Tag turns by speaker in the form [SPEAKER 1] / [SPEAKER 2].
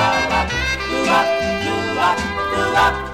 [SPEAKER 1] do up, do up, do do up.